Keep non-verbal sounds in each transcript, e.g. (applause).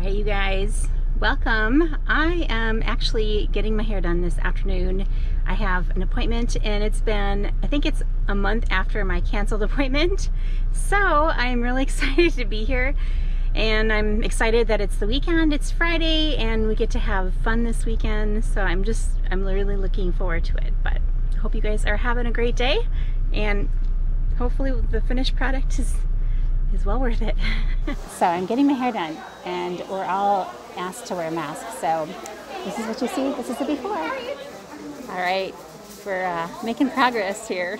right, you guys, welcome. I am actually getting my hair done this afternoon. I have an appointment and it's been, I think it's a month after my canceled (laughs) appointment. So I'm really (laughs) excited to be here and I'm excited that it's the weekend, it's Friday and we get to have fun this weekend. So I'm just, I'm really looking forward to it. But hope you guys are having a great day and hopefully the finished product is is well worth it. (laughs) so I'm getting my hair done and we're all asked to wear masks. So this is what you see, this is the before. All right, we're uh, making progress here.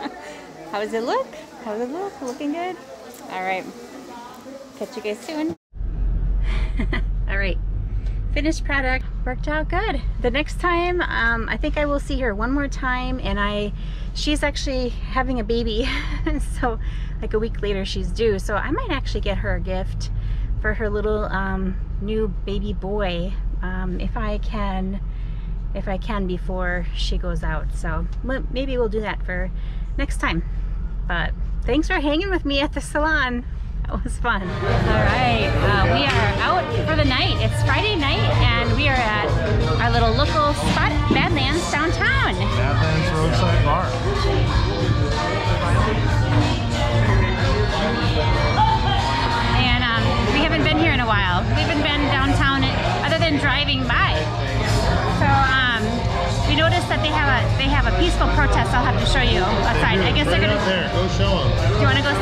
(laughs) How does it look? How does it look? Looking good? All right, catch you guys soon. Finished product worked out good. The next time, um, I think I will see her one more time and I, she's actually having a baby. (laughs) so like a week later she's due. So I might actually get her a gift for her little um, new baby boy um, if I can if I can before she goes out. So maybe we'll do that for next time. But thanks for hanging with me at the salon. That was fun. All right, uh, we are out for the night. It's Friday night and we are at our little local spot, Badlands downtown. Badlands Roadside Bar. And um, we haven't been here in a while. We haven't been downtown other than driving by. So um, we noticed that they have a they have a peaceful protest. I'll have to show you outside. I guess they're gonna. There, go show them. Do you want to go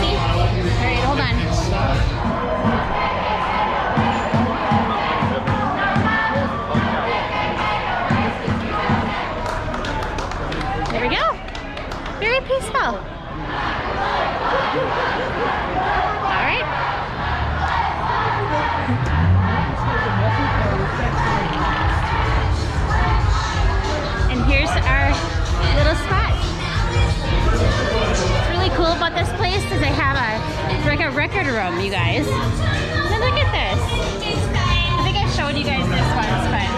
room, you guys. Now look at this. I think I've showed you guys this once, but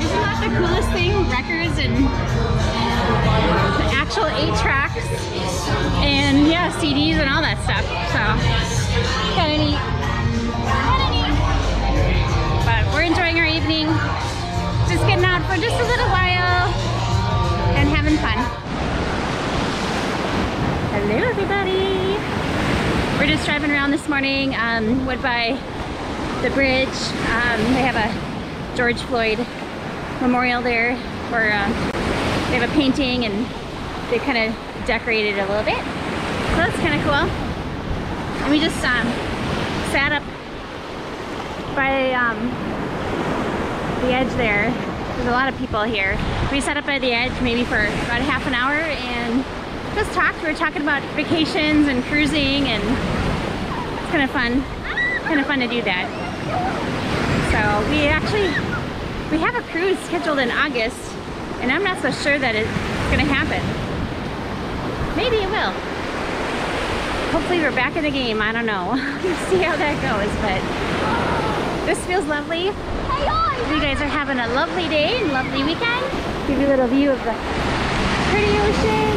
isn't that the coolest thing? Records and actual eight tracks and yeah, CDs and all that stuff. So kind of neat. Kind of neat. But we're enjoying our evening. Just getting out for just a We're just driving around this morning. Um, went by the bridge. Um, they have a George Floyd memorial there where um, they have a painting and they kind of decorated it a little bit. So that's kind of cool. And we just um, sat up by um, the edge there. There's a lot of people here. We sat up by the edge maybe for about a half an hour and just talked. We were talking about vacations and cruising and it's kind of fun. Kind of fun to do that. So we actually, we have a cruise scheduled in August and I'm not so sure that it's gonna happen. Maybe it will. Hopefully we're back in the game, I don't know. (laughs) We'll see how that goes, but this feels lovely. You guys are having a lovely day and lovely weekend. Give you a little view of the pretty ocean.